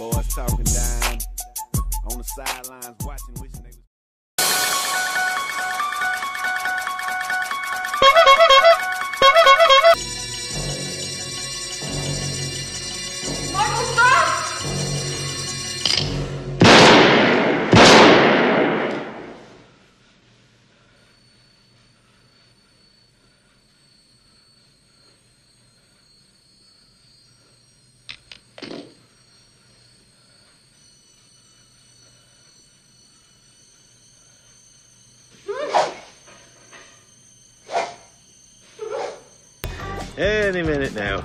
Boys talking down on the sidelines, watching, wishing they Any minute now.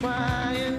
Why